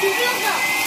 Explosão!